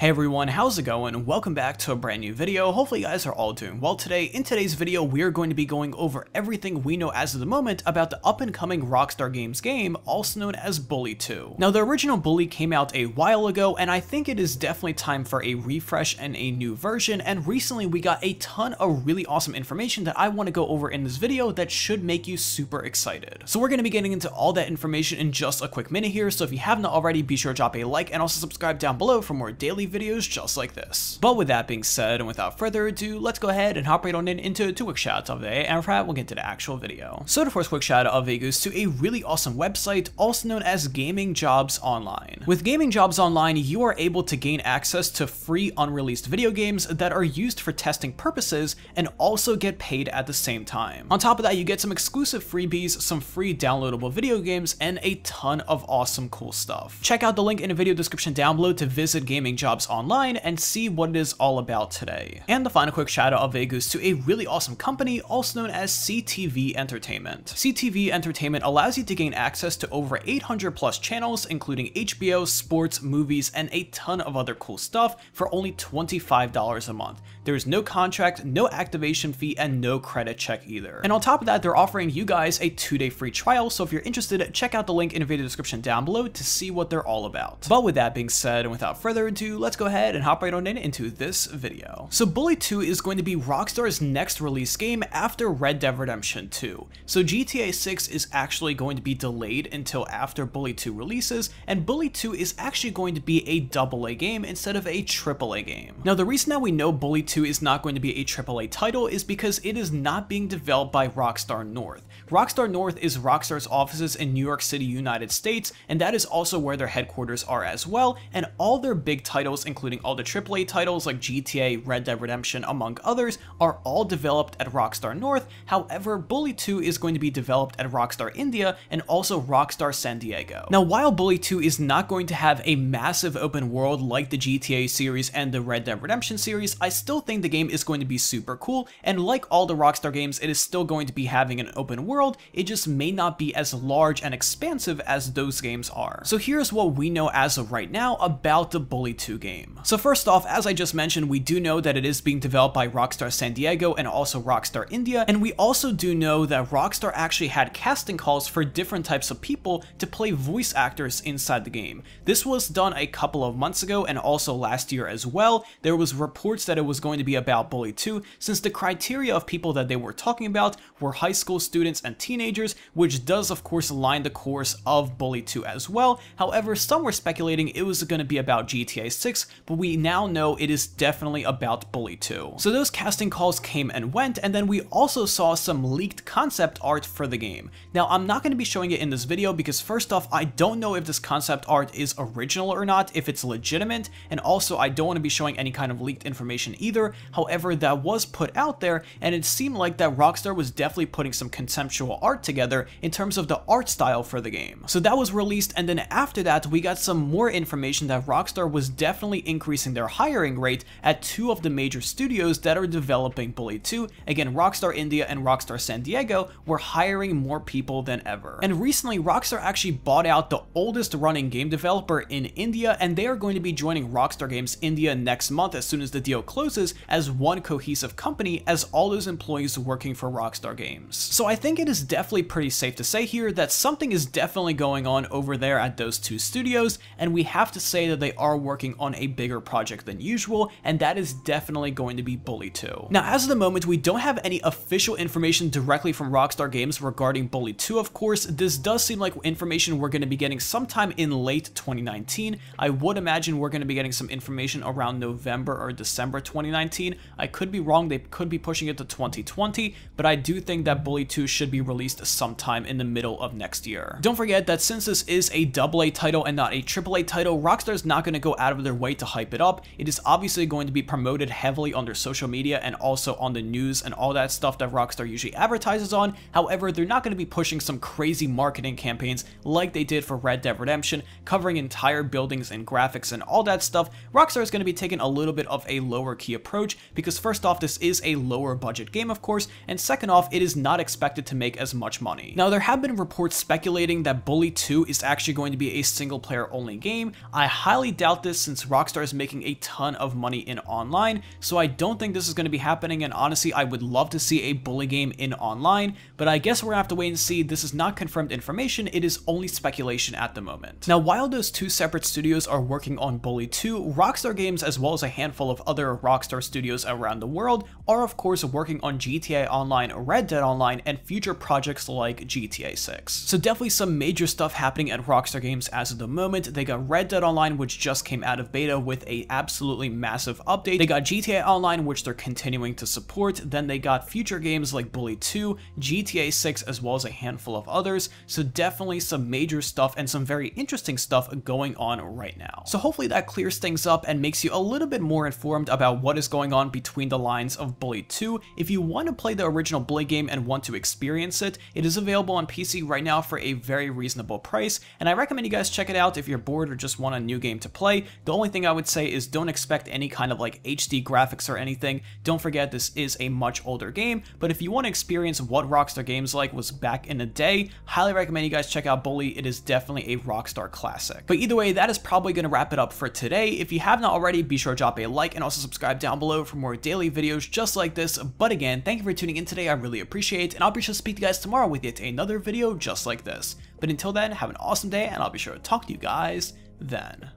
Hey everyone, how's it going? Welcome back to a brand new video. Hopefully you guys are all doing well today. In today's video, we're going to be going over everything we know as of the moment about the up and coming Rockstar Games game, also known as Bully 2. Now the original Bully came out a while ago, and I think it is definitely time for a refresh and a new version, and recently we got a ton of really awesome information that I want to go over in this video that should make you super excited. So we're going to be getting into all that information in just a quick minute here, so if you haven't already, be sure to drop a like and also subscribe down below for more daily videos just like this. But with that being said, and without further ado, let's go ahead and hop right on in into two quick shoutouts of the day, and for that, we'll get into the actual video. So the first quick shout out of the goes to a really awesome website, also known as Gaming Jobs Online. With Gaming Jobs Online, you are able to gain access to free unreleased video games that are used for testing purposes and also get paid at the same time. On top of that, you get some exclusive freebies, some free downloadable video games, and a ton of awesome cool stuff. Check out the link in the video description down below to visit Gaming Jobs Online and see what it is all about today. And the final quick shout out of Vegas to a really awesome company, also known as CTV Entertainment. CTV Entertainment allows you to gain access to over 800 plus channels, including HBO, sports, movies, and a ton of other cool stuff for only $25 a month. There is no contract, no activation fee, and no credit check either. And on top of that, they're offering you guys a two-day free trial, so if you're interested, check out the link in the video description down below to see what they're all about. But with that being said, and without further ado, let's go ahead and hop right on in into this video. So Bully 2 is going to be Rockstar's next release game after Red Dead Redemption 2. So GTA 6 is actually going to be delayed until after Bully 2 releases, and Bully 2 is actually going to be a AA game instead of a AAA game. Now the reason that we know Bully 2 is not going to be a AAA title is because it is not being developed by Rockstar North. Rockstar North is Rockstar's offices in New York City, United States, and that is also where their headquarters are as well, and all their big titles, including all the AAA titles like GTA, Red Dead Redemption, among others, are all developed at Rockstar North. However, Bully 2 is going to be developed at Rockstar India and also Rockstar San Diego. Now, while Bully 2 is not going to have a massive open world like the GTA series and the Red Dead Redemption series, I still think the game is going to be super cool, and like all the Rockstar games, it is still going to be having an open world, it just may not be as large and expansive as those games are. So here's what we know as of right now about the Bully 2 game. So first off, as I just mentioned, we do know that it is being developed by Rockstar San Diego and also Rockstar India, and we also do know that Rockstar actually had casting calls for different types of people to play voice actors inside the game. This was done a couple of months ago and also last year as well. There was reports that it was going to be about Bully 2, since the criteria of people that they were talking about were high school students and teenagers, which does of course align the course of Bully 2 as well. However, some were speculating it was going to be about GTA 6, but we now know it is definitely about Bully 2. So those casting calls came and went, and then we also saw some leaked concept art for the game. Now, I'm not going to be showing it in this video because first off, I don't know if this concept art is original or not, if it's legitimate, and also I don't want to be showing any kind of leaked information either. However, that was put out there, and it seemed like that Rockstar was definitely putting some conceptual art together in terms of the art style for the game. So that was released, and then after that, we got some more information that Rockstar was definitely increasing their hiring rate at two of the major studios that are developing Bully 2. Again, Rockstar India and Rockstar San Diego were hiring more people than ever. And recently, Rockstar actually bought out the oldest running game developer in India, and they are going to be joining Rockstar Games India next month as soon as the deal closes as one cohesive company as all those employees working for Rockstar Games. So I think it is definitely pretty safe to say here that something is definitely going on over there at those two studios, and we have to say that they are working on a bigger project than usual, and that is definitely going to be Bully 2. Now, as of the moment, we don't have any official information directly from Rockstar Games regarding Bully 2, of course. This does seem like information we're going to be getting sometime in late 2019. I would imagine we're going to be getting some information around November or December 2019. I could be wrong, they could be pushing it to 2020, but I do think that Bully 2 should be released sometime in the middle of next year. Don't forget that since this is a AA title and not a AAA title, Rockstar's not going to go out of their way to hype it up. It is obviously going to be promoted heavily on their social media and also on the news and all that stuff that Rockstar usually advertises on. However, they're not going to be pushing some crazy marketing campaigns like they did for Red Dead Redemption, covering entire buildings and graphics and all that stuff. Rockstar is going to be taking a little bit of a lower key approach because first off, this is a lower budget game, of course, and second off, it is not expected to make as much money. Now, there have been reports speculating that Bully 2 is actually going to be a single player only game. I highly doubt this since Rockstar is making a ton of money in online, so I don't think this is going to be happening, and honestly, I would love to see a bully game in online, but I guess we're gonna have to wait and see. This is not confirmed information, it is only speculation at the moment. Now, while those two separate studios are working on Bully 2, Rockstar Games, as well as a handful of other Rockstar studios around the world, are of course working on GTA Online, Red Dead Online, and future projects like GTA 6. So definitely some major stuff happening at Rockstar Games as of the moment. They got Red Dead Online, which just came out of beta with a absolutely massive update. They got GTA Online, which they're continuing to support. Then they got future games like Bully 2, GTA 6, as well as a handful of others. So definitely some major stuff and some very interesting stuff going on right now. So hopefully that clears things up and makes you a little bit more informed about what is going on between the lines of Bully 2. If you want to play the original Bully game and want to experience it, it is available on PC right now for a very reasonable price, and I recommend you guys check it out if you're bored or just want a new game to play. The only thing I would say is don't expect any kind of like HD graphics or anything. Don't forget this is a much older game, but if you want to experience what Rockstar Games like was back in the day, highly recommend you guys check out Bully. It is definitely a Rockstar classic. But either way, that is probably going to wrap it up for today. If you have not already, be sure to drop a like and also subscribe down below for more daily videos just like this. But again, thank you for tuning in today. I really appreciate it, and I'll be sure to speak to you guys tomorrow with yet another video just like this. But until then, have an awesome day, and I'll be sure to talk to you guys then.